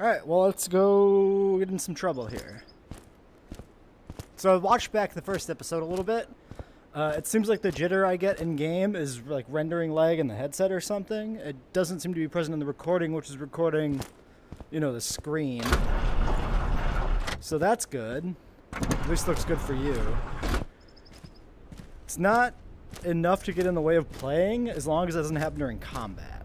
Alright, well, let's go get in some trouble here. So I watched back the first episode a little bit. Uh, it seems like the jitter I get in game is like rendering lag in the headset or something. It doesn't seem to be present in the recording, which is recording, you know, the screen. So that's good. At least looks good for you. It's not enough to get in the way of playing as long as it doesn't happen during combat.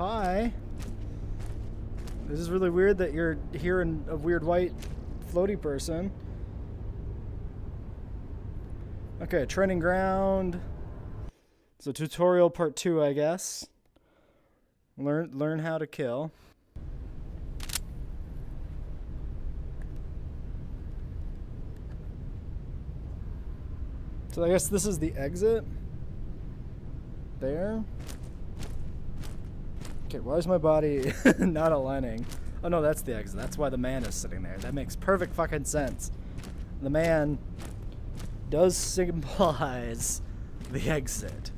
Hi. This is really weird that you're hearing a weird white floaty person. Okay, training ground. So tutorial part two, I guess. Learn learn how to kill. So I guess this is the exit. There. Okay, why is my body not aligning? Oh no, that's the exit. That's why the man is sitting there. That makes perfect fucking sense. The man does symbolize the exit.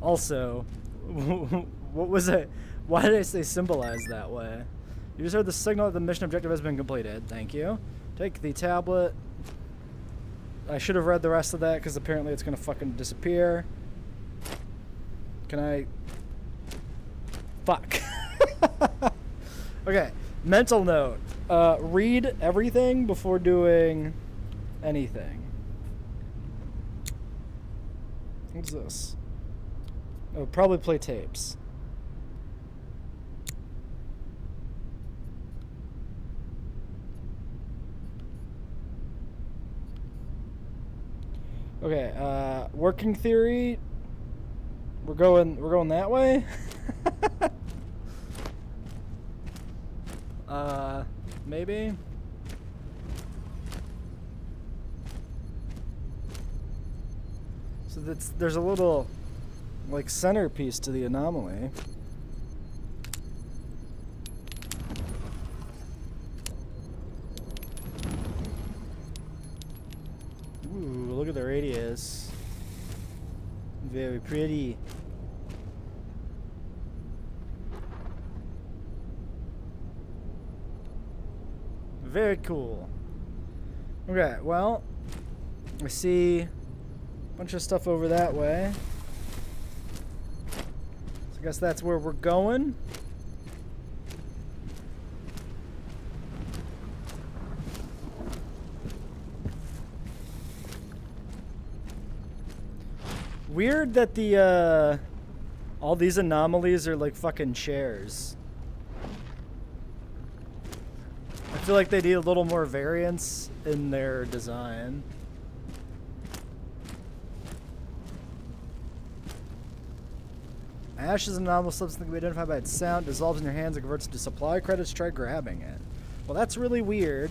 Also, what was it? Why did I say symbolize that way? You just heard the signal that the mission objective has been completed. Thank you. Take the tablet. I should have read the rest of that because apparently it's going to fucking disappear. Can I Fuck. okay, mental note. Uh, read everything before doing anything. What's this? Oh, probably play tapes. Okay, uh, working theory. We're going. We're going that way. Uh, maybe? So that's, there's a little, like, centerpiece to the anomaly. Ooh, look at the radius. Very pretty. Very cool. Okay, well, I see a bunch of stuff over that way. So I guess that's where we're going. Weird that the, uh, all these anomalies are like fucking chairs. Feel like they need a little more variance in their design. Ash is an anomalous substance that can be identified by its sound, dissolves in your hands, and converts to supply credits. Try grabbing it. Well, that's really weird.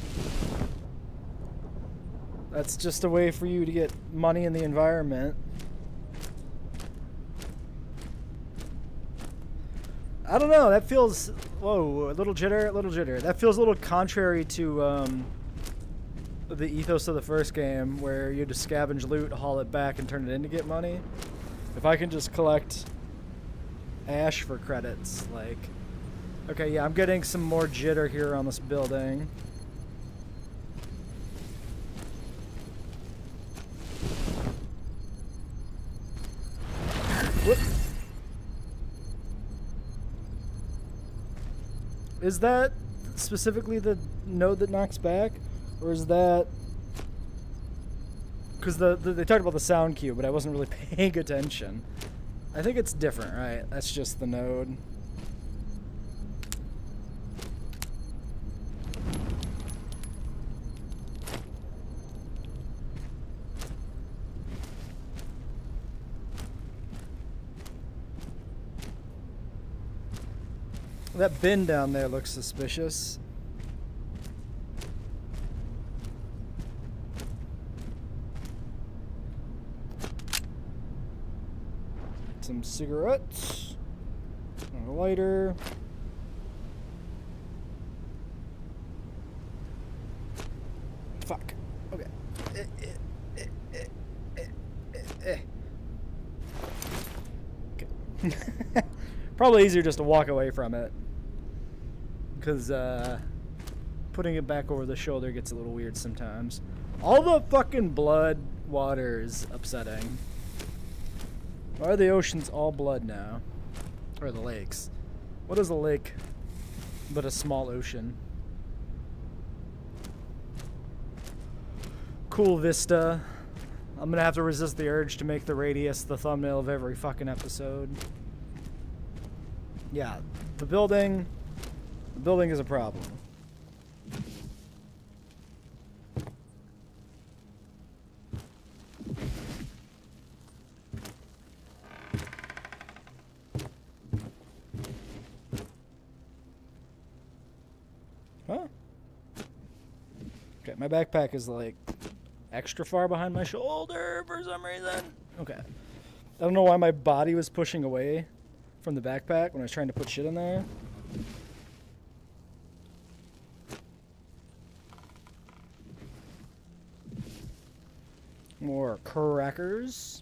That's just a way for you to get money in the environment. I don't know. That feels whoa, a little jitter, a little jitter. That feels a little contrary to um, the ethos of the first game, where you just scavenge loot, haul it back, and turn it in to get money. If I can just collect ash for credits, like, okay, yeah, I'm getting some more jitter here on this building. Is that specifically the node that knocks back? Or is that... Because the, the, they talked about the sound cue, but I wasn't really paying attention. I think it's different, right? That's just the node. That bin down there looks suspicious. Some cigarettes. A lighter. Fuck. Okay. Eh, eh, eh, okay. Probably easier just to walk away from it. Because uh, putting it back over the shoulder gets a little weird sometimes. All the fucking blood water is upsetting. Why are the oceans all blood now? Or the lakes? What is a lake but a small ocean? Cool vista. I'm gonna have to resist the urge to make the radius the thumbnail of every fucking episode. Yeah, the building, the building is a problem. Huh? Okay, my backpack is like extra far behind my shoulder for some reason. Okay. I don't know why my body was pushing away from the backpack when I was trying to put shit in there. More crackers.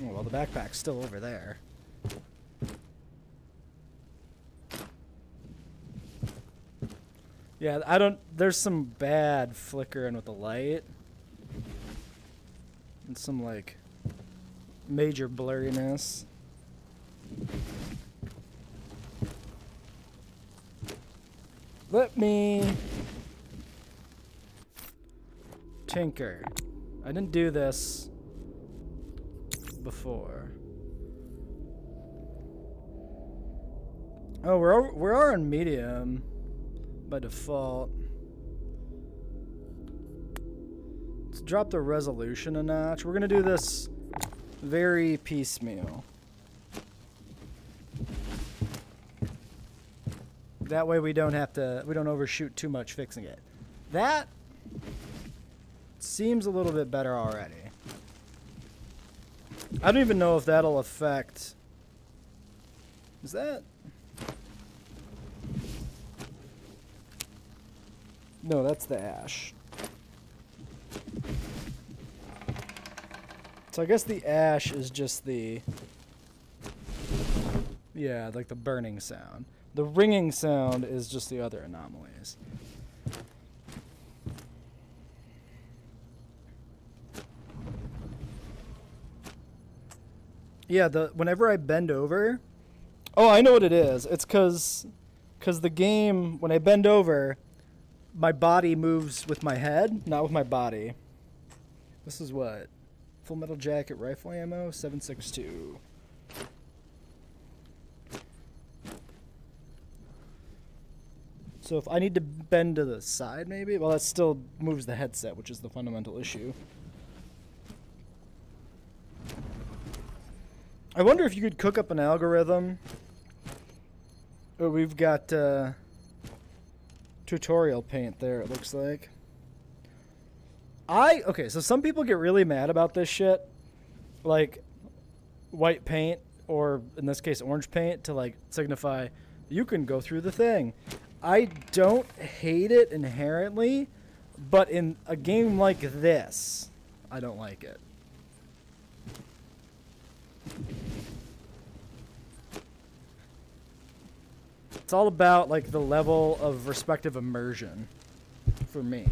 Oh, well, the backpack's still over there. Yeah, I don't. There's some bad flickering with the light. And some, like, major blurriness. Let me tinker. I didn't do this before. Oh, we're we are on medium by default. Let's drop the resolution a notch. We're gonna do this very piecemeal. That way we don't have to, we don't overshoot too much fixing it. That seems a little bit better already. I don't even know if that'll affect, is that, no, that's the ash. So I guess the ash is just the, yeah, like the burning sound. The ringing sound is just the other anomalies. Yeah, the whenever I bend over, oh, I know what it is. It's cause, cause the game when I bend over, my body moves with my head, not with my body. This is what, Full Metal Jacket rifle ammo, seven six two. So if I need to bend to the side, maybe? Well, that still moves the headset, which is the fundamental issue. I wonder if you could cook up an algorithm. Oh, we've got uh, tutorial paint there, it looks like. I, okay, so some people get really mad about this shit. Like, white paint, or in this case, orange paint, to like signify you can go through the thing. I don't hate it inherently, but in a game like this, I don't like it. It's all about like the level of respective immersion for me.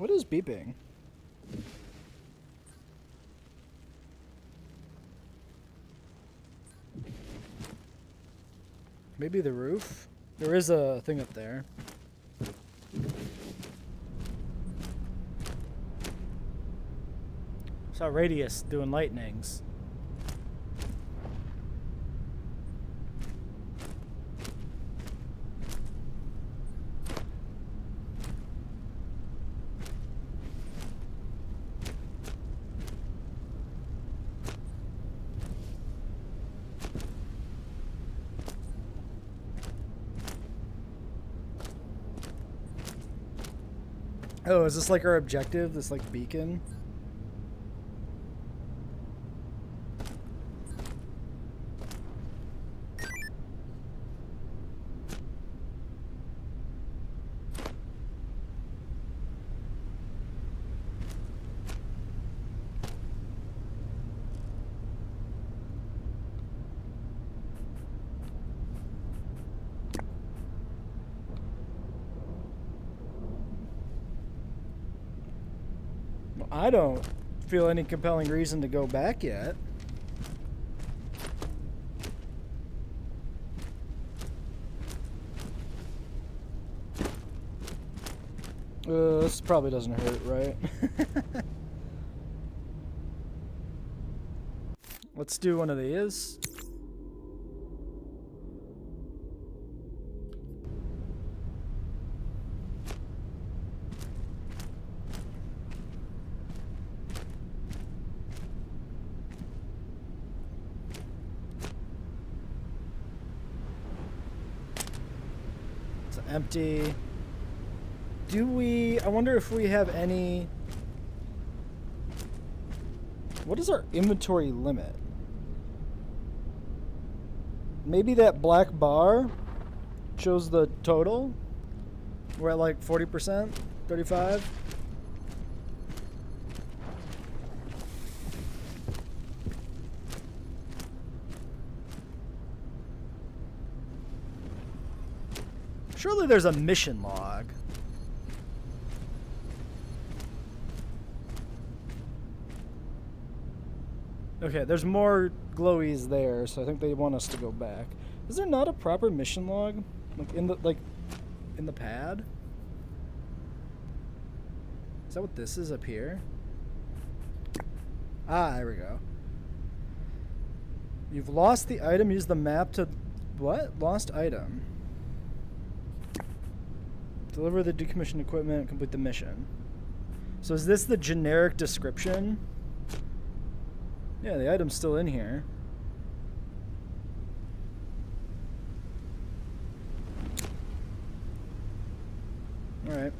What is beeping? Maybe the roof? There is a thing up there. Saw Radius doing lightnings. Oh, is this like our objective? This like beacon? I don't feel any compelling reason to go back yet. Uh, this probably doesn't hurt, right? Let's do one of these. Empty. Do we... I wonder if we have any... What is our inventory limit? Maybe that black bar shows the total? We're at like 40%? 35? Surely there's a mission log. Okay, there's more glowies there, so I think they want us to go back. Is there not a proper mission log? Like in the like in the pad? Is that what this is up here? Ah, there we go. You've lost the item, use the map to what? Lost item. Deliver the decommissioned equipment, complete the mission. So is this the generic description? Yeah, the item's still in here. Alright.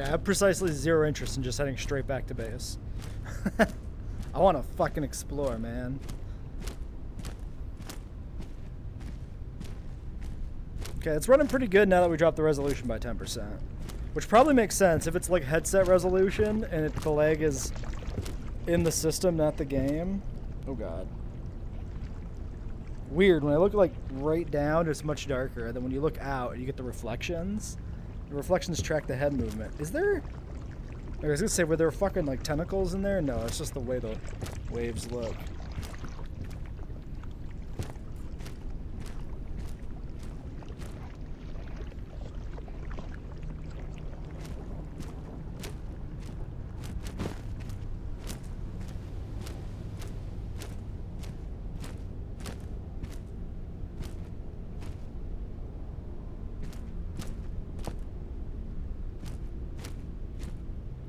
Yeah, I have precisely zero interest in just heading straight back to base. I want to fucking explore, man. Okay, it's running pretty good now that we dropped the resolution by 10%. Which probably makes sense if it's like headset resolution and the lag is in the system, not the game. Oh god. Weird, when I look like right down, it's much darker. And then when you look out, you get the reflections. The reflections track the head movement. Is there... I was gonna say, were there fucking like tentacles in there? No, it's just the way the waves look.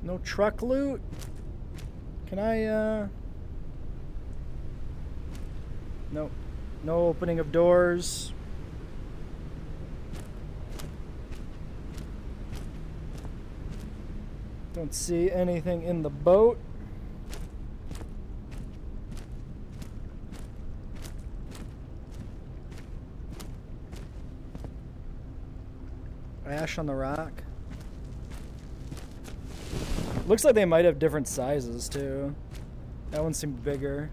No truck loot? Can I, uh... Nope. No opening of doors. Don't see anything in the boat. Ash on the rock. Looks like they might have different sizes too. That one seemed bigger.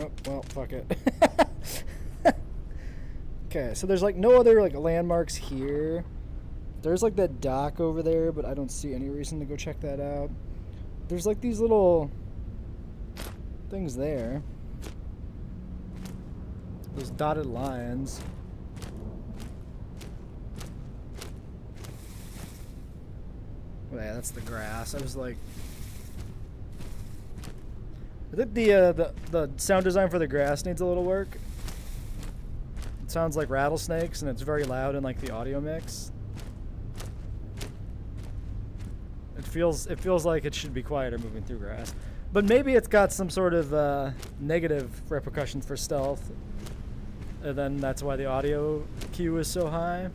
Oh, well, fuck it. okay, so there's like no other like landmarks here. There's like that dock over there, but I don't see any reason to go check that out. There's like these little things there. Those dotted lines. Well, yeah, that's the grass. I was like, I think the, uh, the the sound design for the grass needs a little work. It sounds like rattlesnakes, and it's very loud in like the audio mix. Feels it feels like it should be quieter moving through grass, but maybe it's got some sort of uh, negative repercussions for stealth, and then that's why the audio cue is so high.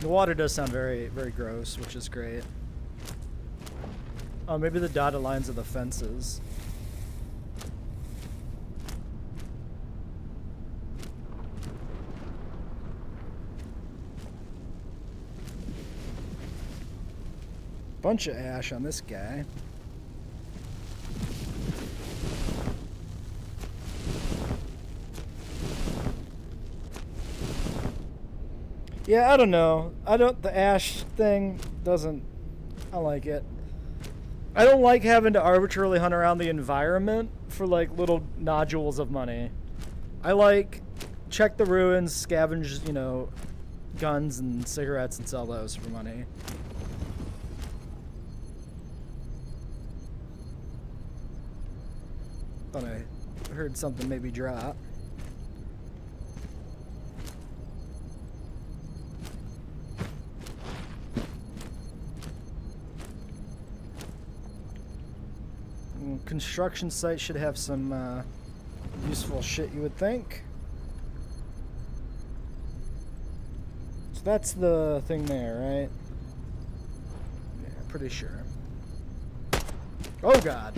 The water does sound very, very gross, which is great. Oh, maybe the dotted lines are the fences. Bunch of ash on this guy. Yeah, I don't know. I don't. The ash thing doesn't. I like it. I don't like having to arbitrarily hunt around the environment for like little nodules of money. I like check the ruins, scavenge, you know, guns and cigarettes and sell those for money. Heard something maybe drop. construction site should have some uh, useful shit, you would think. So that's the thing there, right? Yeah, pretty sure. Oh god!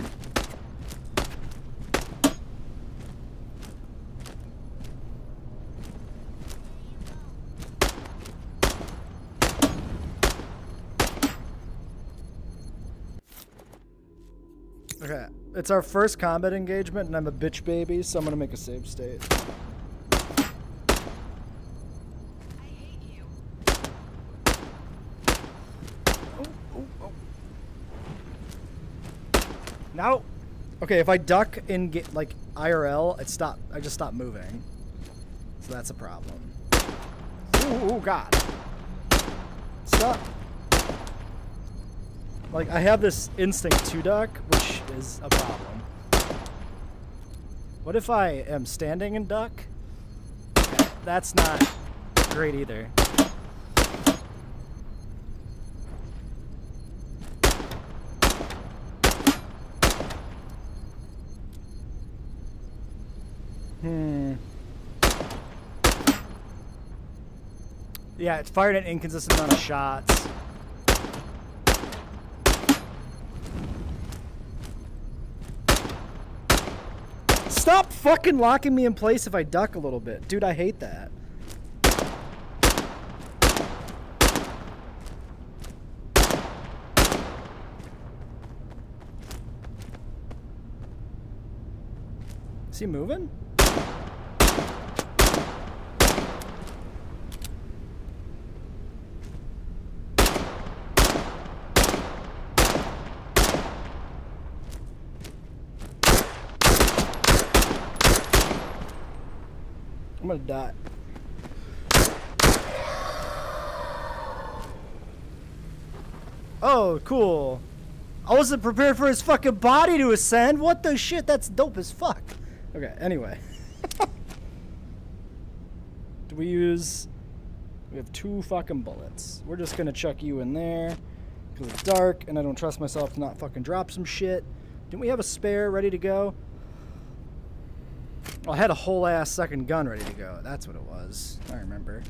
It's our first combat engagement, and I'm a bitch baby, so I'm gonna make a save state. Now, okay, if I duck in get like IRL, it stop. I just stop moving, so that's a problem. Ooh, ooh God! Stop. Like, I have this instinct to duck, which is a problem. What if I am standing and duck? That's not great either. Hmm. Yeah, it's fired an inconsistent amount of shots. Stop fucking locking me in place if I duck a little bit. Dude, I hate that. Is he moving? Gonna die. Oh, cool. I wasn't prepared for his fucking body to ascend. What the shit? That's dope as fuck. Okay, anyway. Do we use... We have two fucking bullets. We're just gonna chuck you in there. Because it's dark, and I don't trust myself to not fucking drop some shit. Didn't we have a spare ready to go? I had a whole ass second gun ready to go. That's what it was. I remember.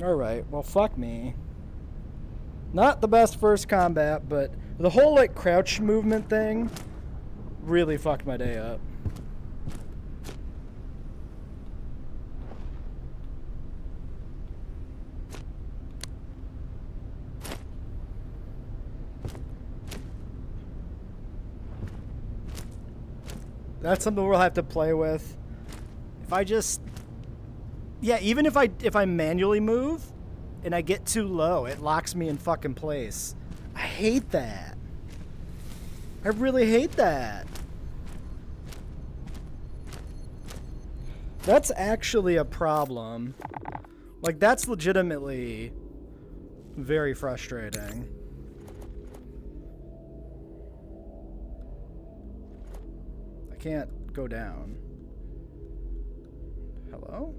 Alright, well, fuck me. Not the best first combat, but the whole, like, crouch movement thing really fucked my day up. That's something we'll have to play with. If I just... Yeah, even if I, if I manually move and I get too low, it locks me in fucking place. I hate that. I really hate that. That's actually a problem. Like, that's legitimately very frustrating. I can't go down. Hello?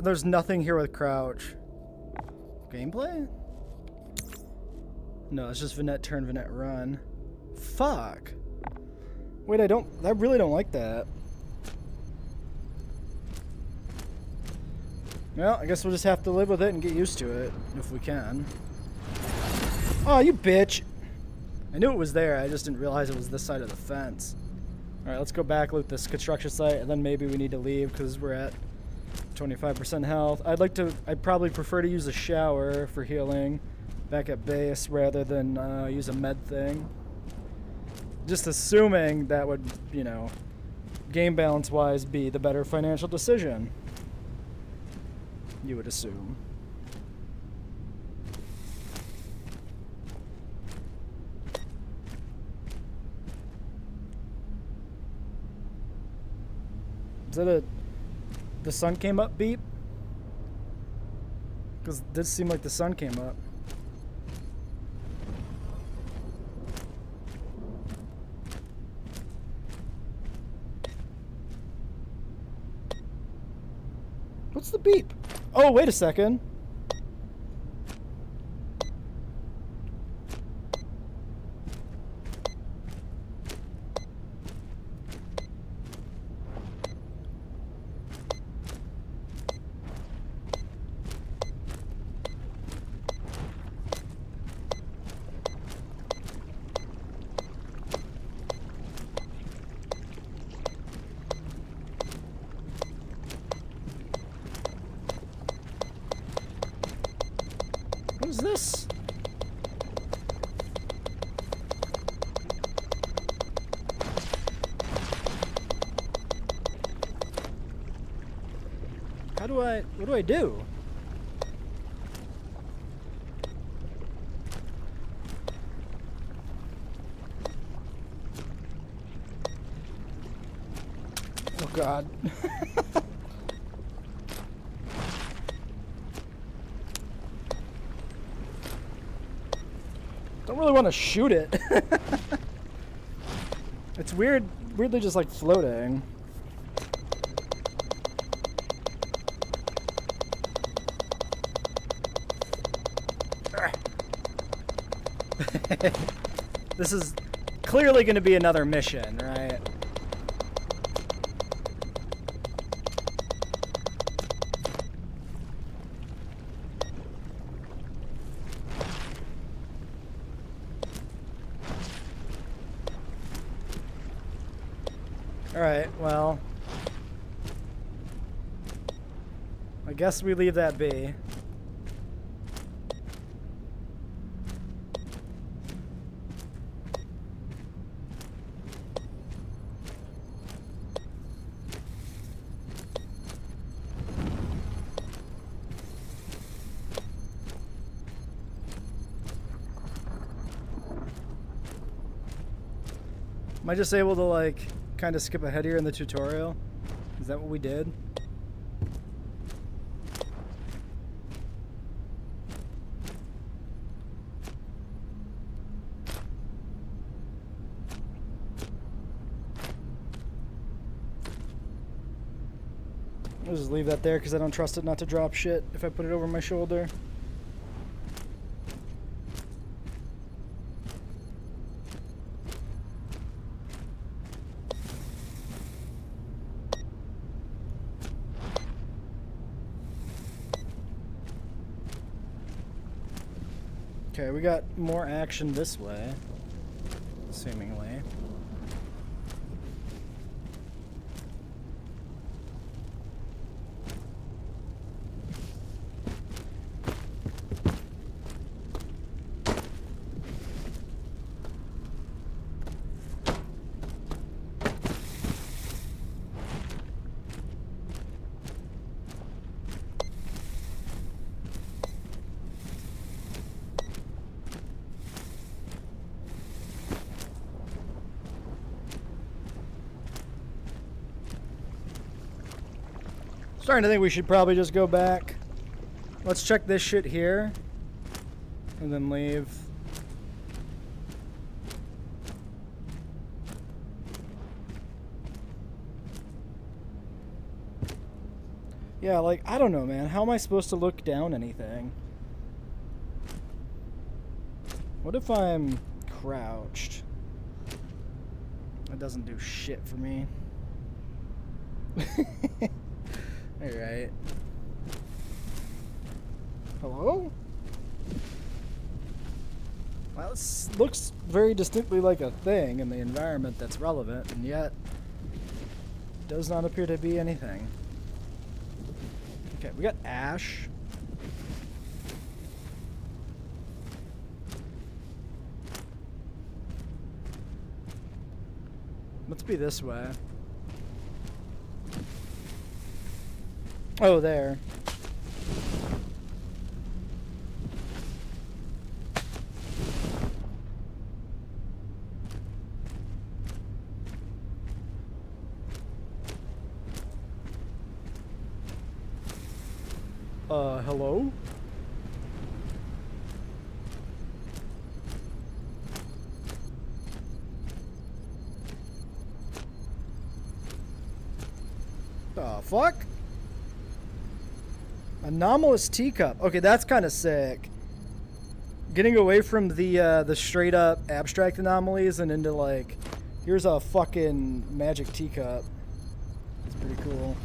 There's nothing here with crouch. Gameplay? No, it's just vignette turn, vignette run. Fuck. Wait, I don't, I really don't like that. Well, I guess we'll just have to live with it and get used to it, if we can. Oh, you bitch! I knew it was there, I just didn't realize it was this side of the fence. Alright, let's go back, loot this construction site, and then maybe we need to leave because we're at 25% health. I'd like to, I'd probably prefer to use a shower for healing back at base rather than uh, use a med thing. Just assuming that would, you know, game balance wise be the better financial decision. You would assume. Is that a the sun came up beep? Because this seemed like the sun came up. What's the beep? Oh, wait a second. What is this? How do I, what do? Oh god. Don't really want to shoot it. it's weird, weirdly just like floating. this is clearly going to be another mission, right? Alright, well. I guess we leave that be. I just able to like kind of skip ahead here in the tutorial? Is that what we did? I'll just leave that there because I don't trust it not to drop shit if I put it over my shoulder. Okay, we got more action this way, seemingly. Starting to think we should probably just go back. Let's check this shit here. And then leave. Yeah, like, I don't know, man. How am I supposed to look down anything? What if I'm crouched? That doesn't do shit for me. Alright. Hello? Well, this looks very distinctly like a thing in the environment that's relevant, and yet does not appear to be anything. Okay, we got ash. Let's be this way. Oh, there. Uh, hello? The fuck? Anomalous teacup. Okay, that's kind of sick. Getting away from the uh, the straight up abstract anomalies and into like, here's a fucking magic teacup. It's pretty cool.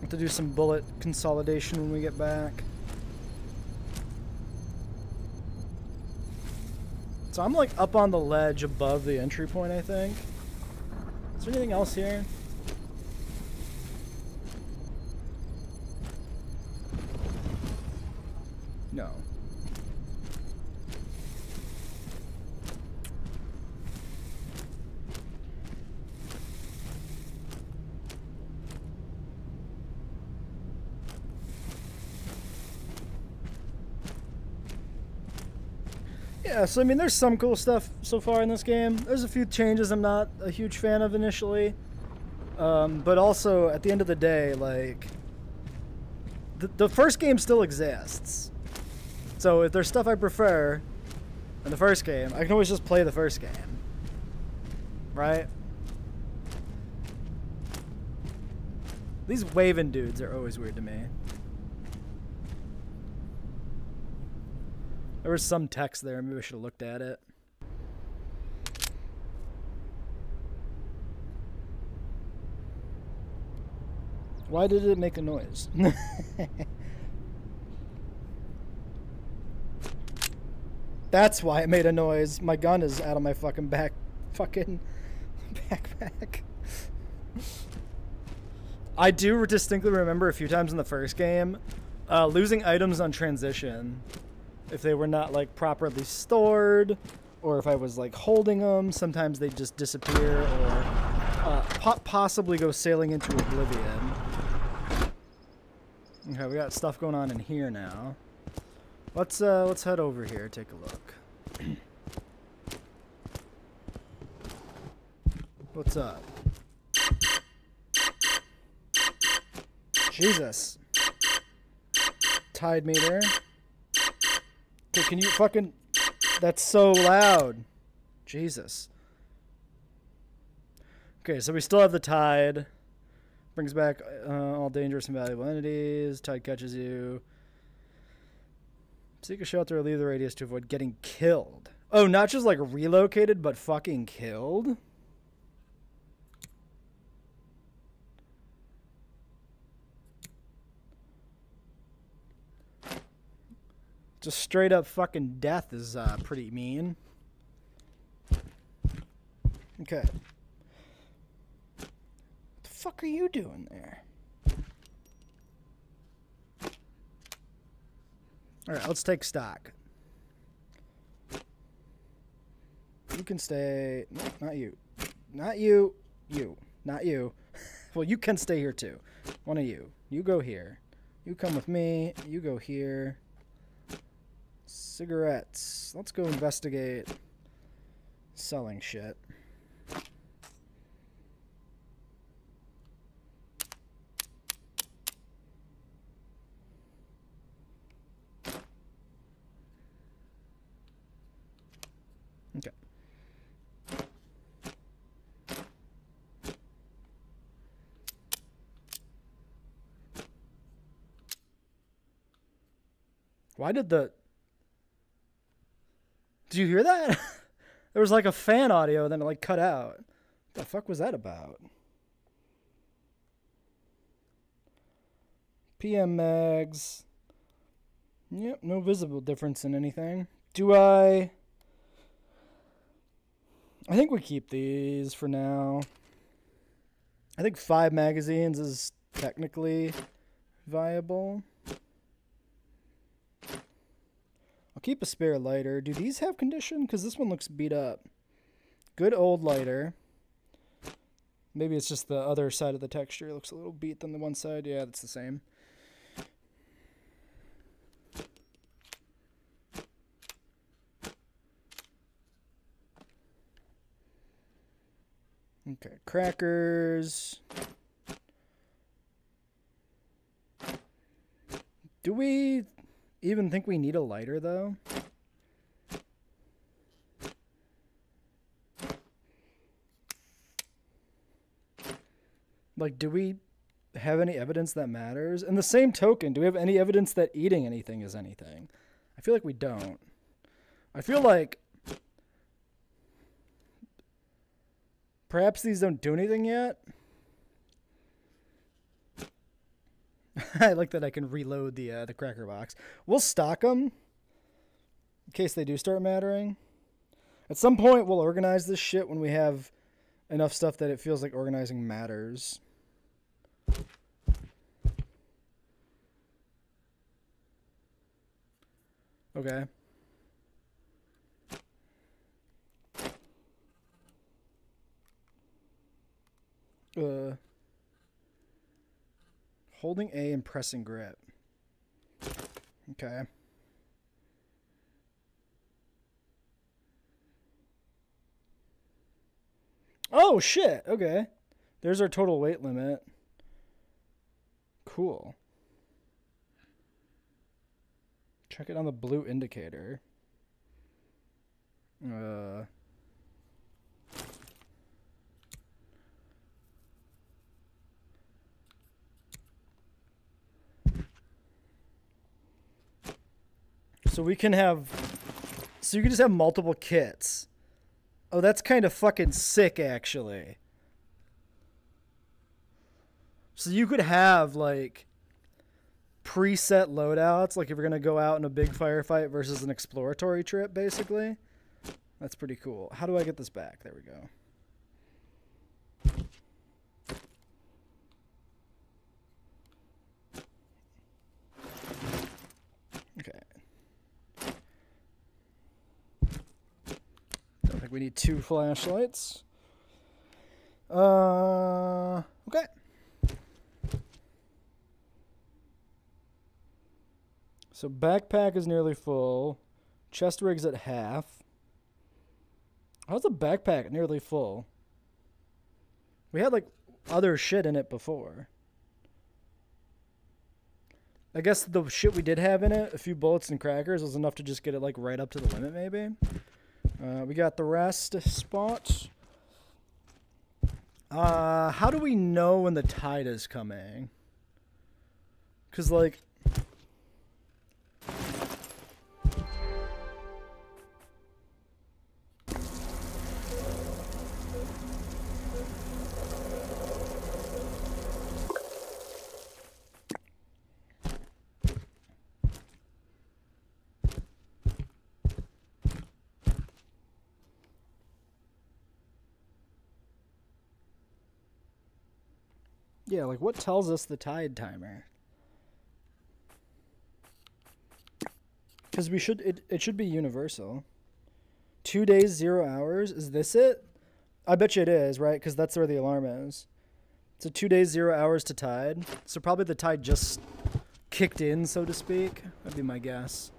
Have to do some bullet consolidation when we get back. So I'm like up on the ledge above the entry point, I think. Is there anything else here? No. Yeah, so I mean, there's some cool stuff so far in this game. There's a few changes I'm not a huge fan of initially, um, but also at the end of the day, like the, the first game still exists. So if there's stuff I prefer in the first game, I can always just play the first game, right? These waving dudes are always weird to me. There was some text there. Maybe I should have looked at it. Why did it make a noise? That's why it made a noise. My gun is out of my fucking back, fucking backpack. I do distinctly remember a few times in the first game uh, losing items on transition if they were not like properly stored or if I was like holding them. Sometimes they just disappear or uh, po possibly go sailing into oblivion. Okay, we got stuff going on in here now. Let's uh, let's head over here, take a look. What's up? Jesus. Tide meter. Can you fucking... That's so loud. Jesus. Okay, so we still have the tide. Brings back uh, all dangerous and valuable entities. Tide catches you. Seek a shelter or leave the radius to avoid getting killed. Oh, not just like relocated, but fucking killed? Just straight up fucking death is uh, pretty mean. Okay. What the fuck are you doing there? Alright, let's take stock. You can stay. No, not you. Not you. You. Not you. well, you can stay here too. One of you. You go here. You come with me. You go here. Cigarettes. Let's go investigate selling shit. Okay. Why did the Did you hear that? there was like a fan audio then it like cut out. What the fuck was that about? PM mags. Yep, no visible difference in anything. Do I I think we keep these for now. I think five magazines is technically viable. I'll keep a spare lighter. Do these have condition? Because this one looks beat up. Good old lighter. Maybe it's just the other side of the texture It looks a little beat than the one side. Yeah, that's the same. Okay, crackers. Do we even think we need a lighter though? Like, do we have any evidence that matters? In the same token, do we have any evidence that eating anything is anything? I feel like we don't. I feel like perhaps these don't do anything yet. I like that I can reload the uh, the cracker box. We'll stock them in case they do start mattering. At some point, we'll organize this shit when we have enough stuff that it feels like organizing matters. Okay. Uh, holding A and pressing grip. Okay. Oh shit. Okay. There's our total weight limit. Cool. Check it on the blue indicator. Uh So we can have so you can just have multiple kits. Oh, that's kind of fucking sick actually. So you could have like preset loadouts, like if you're gonna go out in a big firefight versus an exploratory trip, basically. That's pretty cool. How do I get this back? There we go. Okay. Don't think we need two flashlights. Uh, okay. So backpack is nearly full. Chest rig's at half. How's the backpack nearly full? We had like other shit in it before. I guess the shit we did have in it, a few bullets and crackers, was enough to just get it like right up to the limit, maybe. Uh, we got the rest spot. Uh, how do we know when the tide is coming? Cause like Yeah, like what tells us the tide timer? Because we should it, it should be universal. Two days, zero hours. Is this it? I bet you it is, right? Because that's where the alarm is. So two days, zero hours to tide. So probably the tide just kicked in, so to speak. That'd be my guess.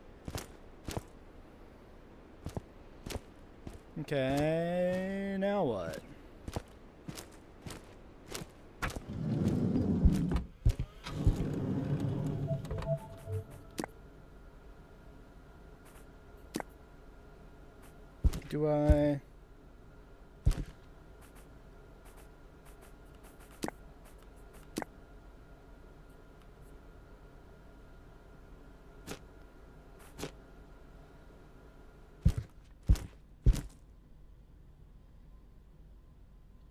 Okay, now what? Do I...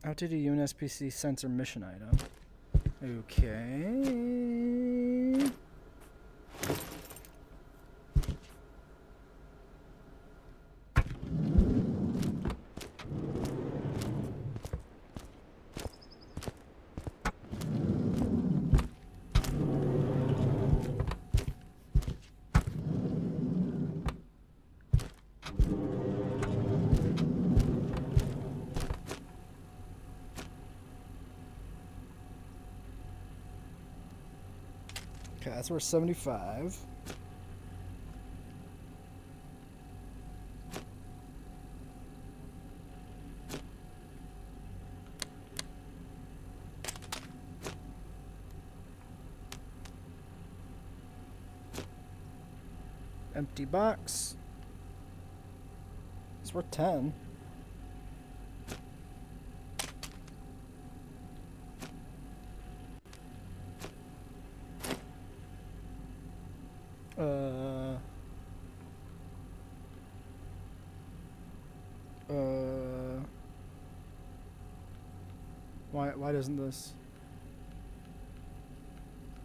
Outdated UNSPC sensor mission item. Okay. Worth 75. Empty box. It's worth 10. Doesn't this...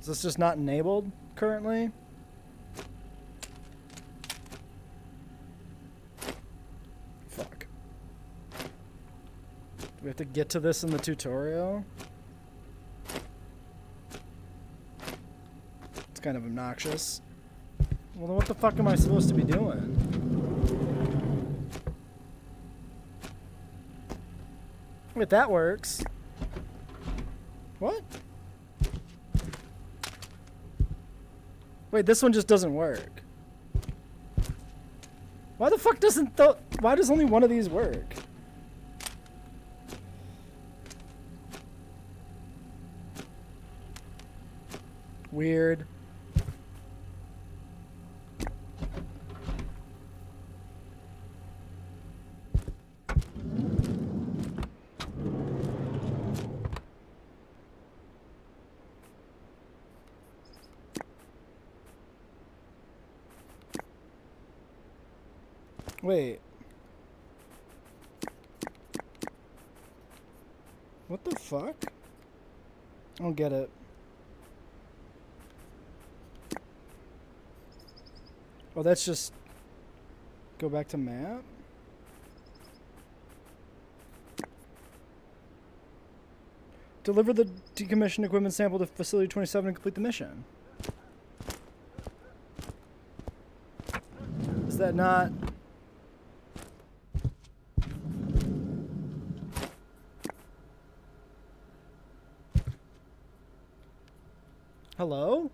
Is this just not enabled currently? Fuck. Do we have to get to this in the tutorial? It's kind of obnoxious. Well, then what the fuck am I supposed to be doing? Wait, that works. What? Wait, this one just doesn't work. Why the fuck doesn't the why does only one of these work? Weird. Wait. What the fuck? I don't get it. Oh, that's just... Go back to map? Deliver the decommissioned equipment sample to Facility 27 and complete the mission. Is that not... Hello?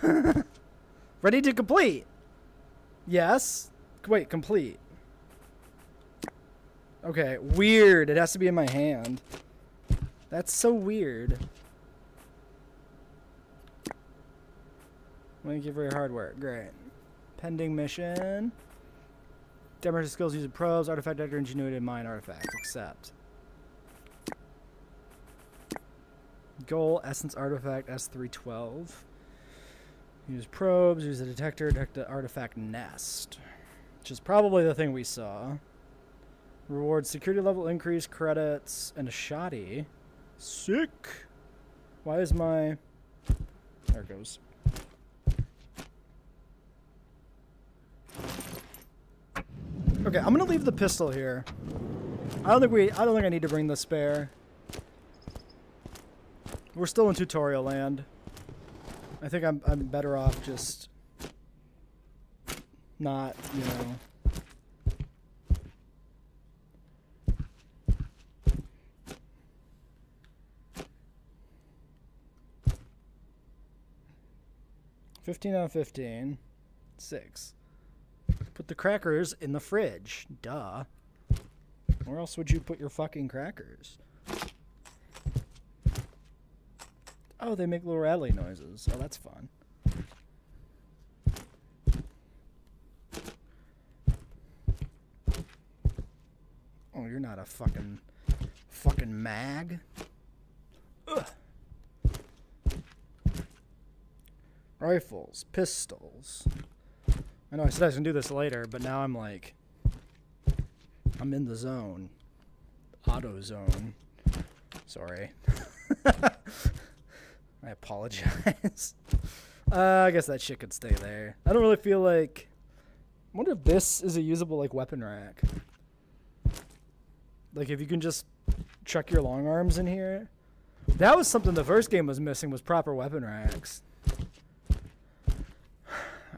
Ready to complete? Yes. Wait, complete. Okay, weird. It has to be in my hand. That's so weird. Thank you for your hard work. Great. Pending mission. Demonstrate skills using probes, artifact detector, ingenuity, and mine artifacts. Accept. Goal, essence artifact, S312. Use probes, use a detector, detect the artifact nest. Which is probably the thing we saw. Reward security level increase, credits, and a shoddy. Sick! Why is my... There it goes. Okay, I'm gonna leave the pistol here. I don't think we I don't think I need to bring the spare. We're still in tutorial land. I think I'm I'm better off just not, you know. 15 out of 15. 6. Put the crackers in the fridge. Duh. Where else would you put your fucking crackers? Oh, they make little rattling noises. Oh, that's fun. Oh, you're not a fucking fucking mag. Ugh. Rifles, pistols. I know I said I was gonna do this later, but now I'm like, I'm in the zone. Auto zone. Sorry. I apologize. uh, I guess that shit could stay there. I don't really feel like. I wonder if this is a usable like weapon rack. Like if you can just chuck your long arms in here. That was something the first game was missing was proper weapon racks.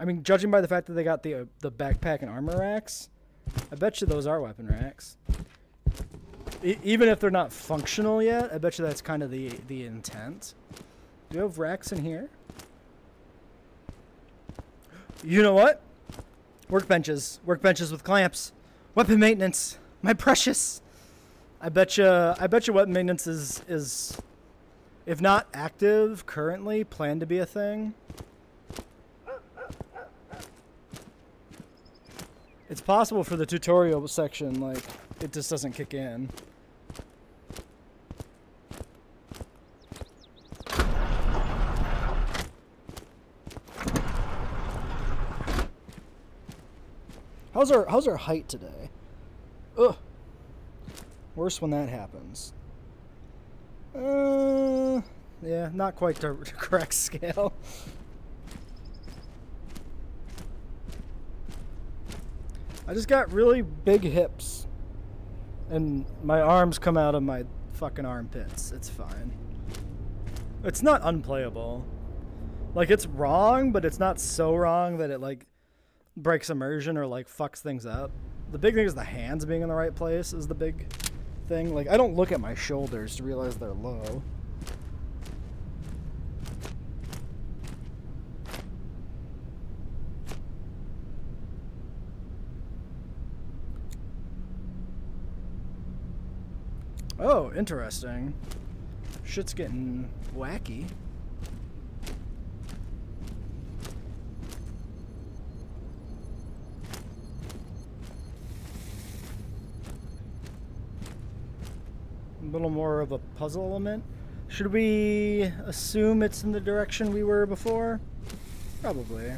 I mean, judging by the fact that they got the uh, the backpack and armor racks, I bet you those are weapon racks. E- even if they're not functional yet, I bet you that's kind of the the intent. Do you have racks in here? You know what? Workbenches, workbenches with clamps, weapon maintenance, my precious. I bet you, I bet you, weapon maintenance is is, if not active currently, planned to be a thing. It's possible for the tutorial section, like, it just doesn't kick in. How's our how's our height today? Ugh. Worse when that happens. Uh, yeah, not quite the correct scale. I just got really big hips. And my arms come out of my fucking armpits. It's fine. It's not unplayable. Like it's wrong, but it's not so wrong that it like breaks immersion or like fucks things up. The big thing is the hands being in the right place is the big thing. Like I don't look at my shoulders to realize they're low. Oh, interesting. Shit's getting wacky. A little more of a puzzle element. Should we assume it's in the direction we were before? Probably.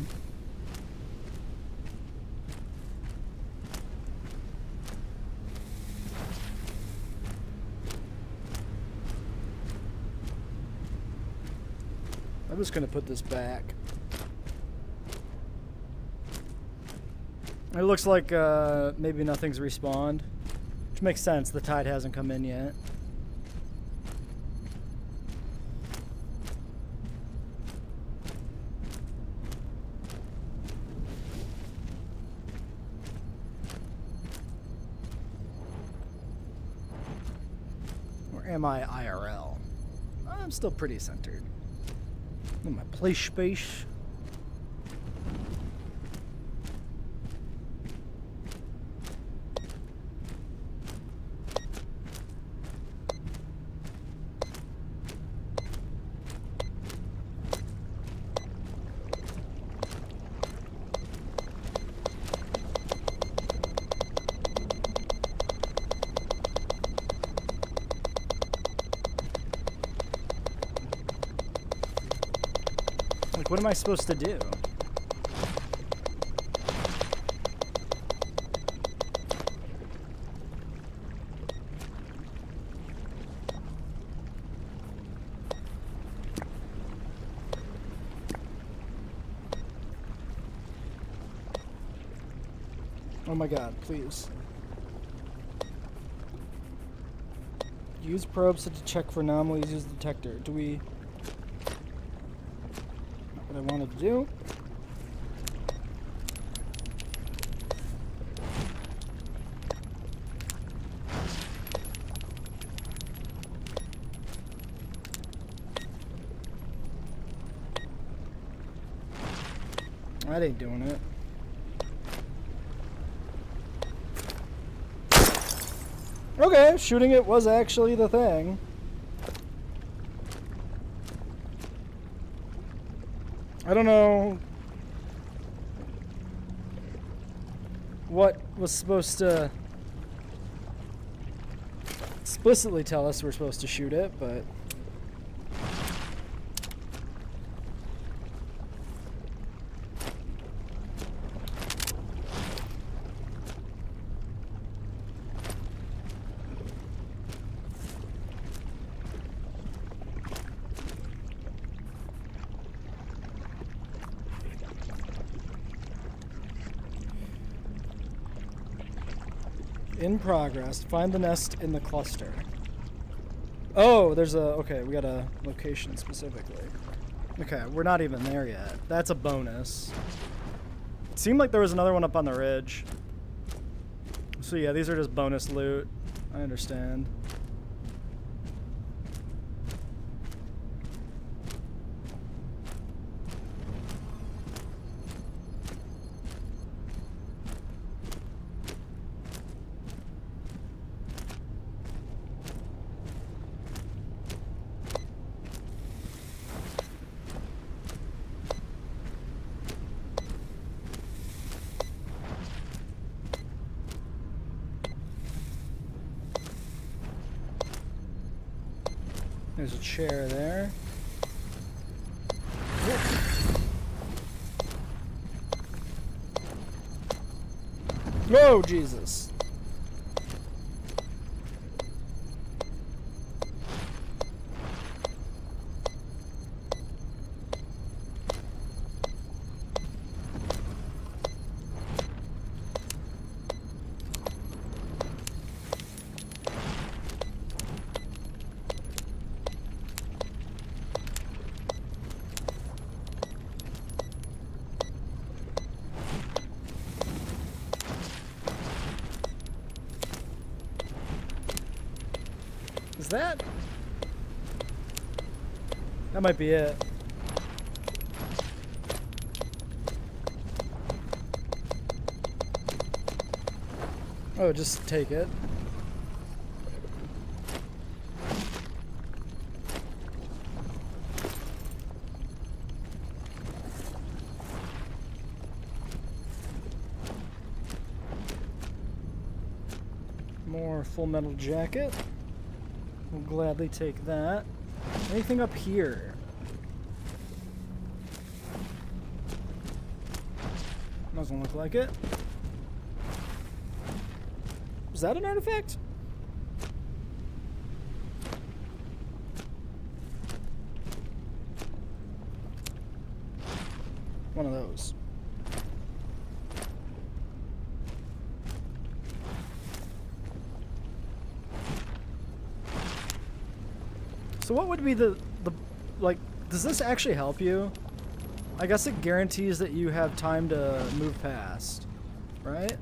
I'm just gonna put this back. It looks like uh, maybe nothing's respawned, which makes sense. The tide hasn't come in yet. Or am I IRL? I'm still pretty centered. My play space. Like, what am I supposed to do? Oh my god, please. Use probes to check for anomalies, use detector. Do we... Wanted to do. That ain't doing it. Okay, shooting it was actually the thing. I don't know what was supposed to explicitly tell us we're supposed to shoot it, but In progress. Find the nest in the cluster. Oh, there's a... Okay, we got a location specifically. Okay, we're not even there yet. That's a bonus. It seemed like there was another one up on the ridge. So yeah, these are just bonus loot. I understand. There's a chair there. Oh, Jesus. Is that? That might be it. Oh, just take it. More full metal jacket. We'll gladly take that. Anything up here? Doesn't look like it. Is that an artifact? One of those. So what would be the, the, like, does this actually help you? I guess it guarantees that you have time to move past, right?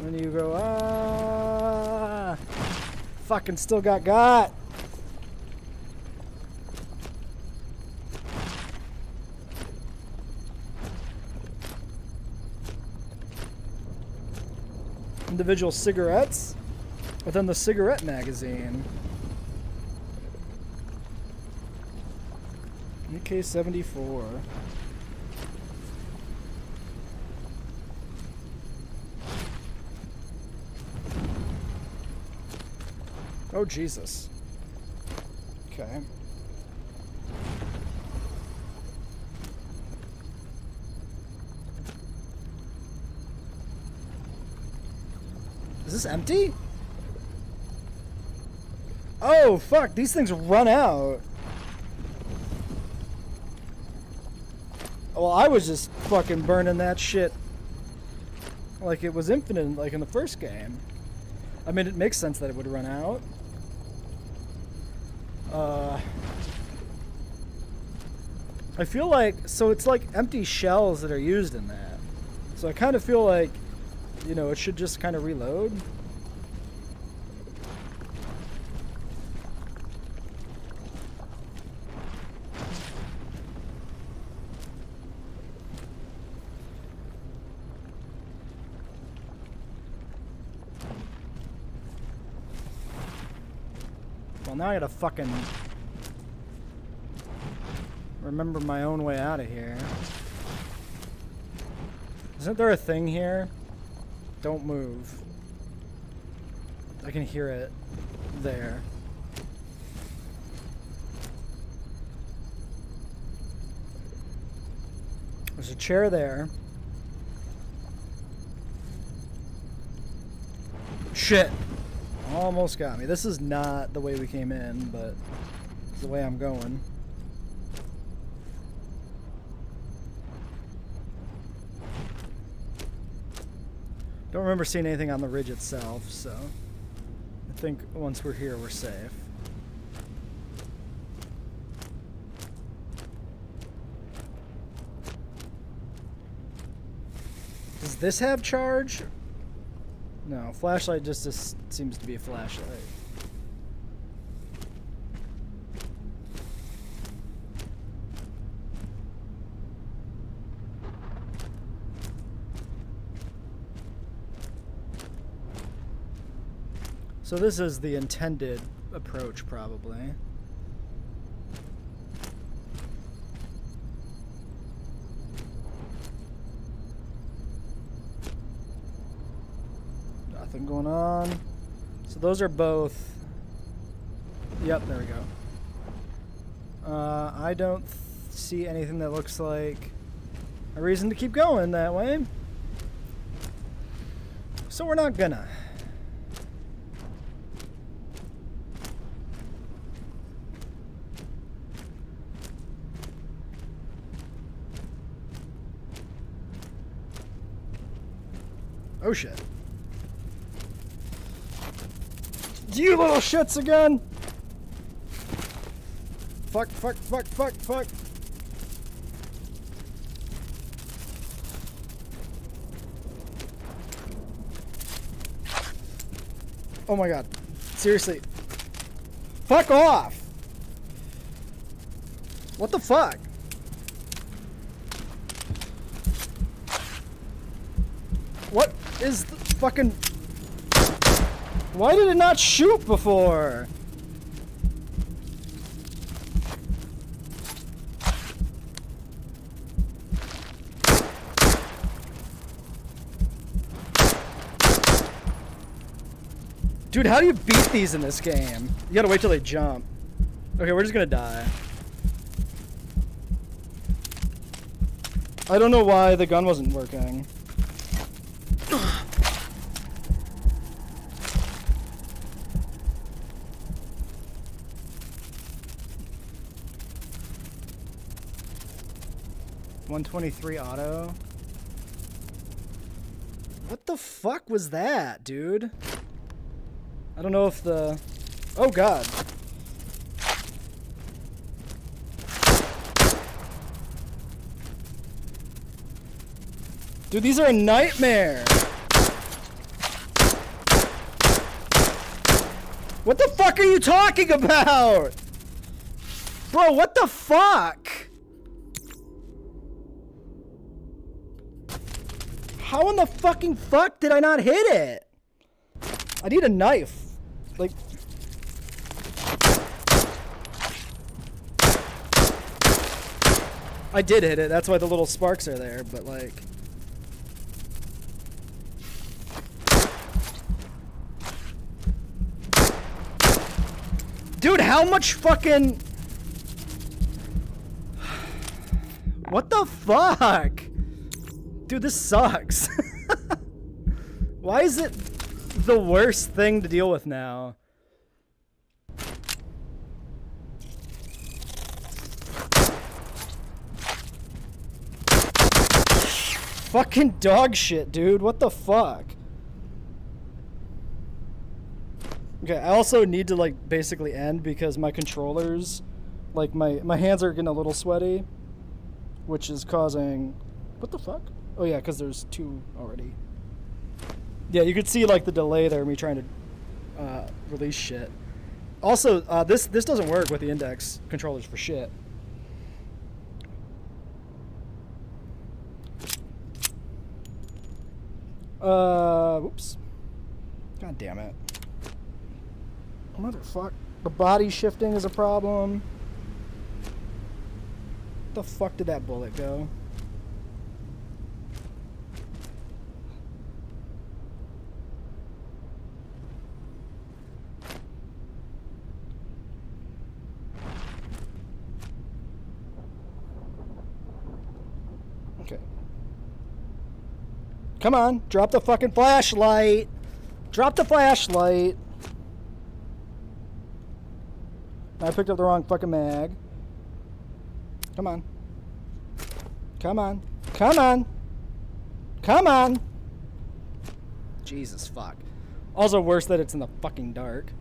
When you go, ah, fucking still got got. Individual cigarettes within the cigarette magazine. AK-74. Oh, Jesus. Okay. Is this empty? Oh, fuck. These things run out. Well, I was just fucking burning that shit like it was infinite, like in the first game. I mean, it makes sense that it would run out. Uh, I feel like, so it's like empty shells that are used in that. So I kind of feel like, you know, it should just kind of reload. Now I gotta fucking remember my own way out of here. Isn't there a thing here? Don't move. I can hear it there. There's a chair there. Shit. Almost got me. This is not the way we came in, but it's the way I'm going. Don't remember seeing anything on the ridge itself, so I think once we're here, we're safe. Does this have charge? No, flashlight just, seems to be a flashlight. So this is the intended approach, probably. Those are both... Yep, there we go. Uh, I don't see anything that looks like a reason to keep going that way. So we're not gonna. Oh shit. You little shits again! Fuck, fuck, fuck, fuck, fuck. Oh my god. Seriously. Fuck off! What the fuck? What is the fucking... Why did it not shoot before? Dude, how do you beat these in this game? You gotta wait till they jump. Okay, we're just gonna die. I don't know why the gun wasn't working. One twenty-three auto. What the fuck was that, dude? I don't know if the... Oh god. Dude, these are a nightmare. What the fuck are you talking about? Bro, what the fuck? How in the fucking fuck did I not hit it? I need a knife. Like... I did hit it, that's why the little sparks are there, but like... Dude, how much fucking... What the fuck? Dude, this sucks. Why is it the worst thing to deal with now? Fucking dog shit, dude. What the fuck? Okay, I also need to like basically end because my controllers, like my my hands are getting a little sweaty, which is causing. What the fuck? Oh yeah, because there's two already. Yeah, you could see like the delay there, me trying to uh, release shit. Also, uh, this this doesn't work with the index controllers for shit. Uh, whoops. God damn it. Motherfuck. The body shifting is a problem. The fuck did that bullet go? Okay. Come on, drop the fucking flashlight. Drop the flashlight. I picked up the wrong fucking mag. Come on. Come on. Come on. Come on. Jesus fuck. Also worse that it's in the fucking dark.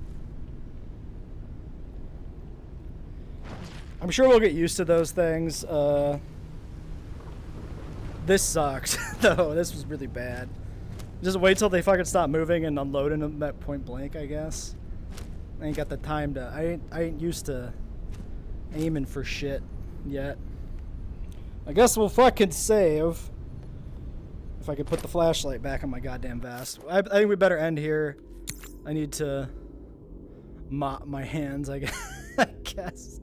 I'm sure we'll get used to those things. Uh, this sucked, though. This was really bad. Just wait till they fucking stop moving and unloading them at point blank, I guess. I ain't got the time to. I ain't. I ain't used to aiming for shit yet. I guess we'll fucking save. If I could put the flashlight back on my goddamn vest. I, I think we better end here. I need to mop my hands, I guess. I guess.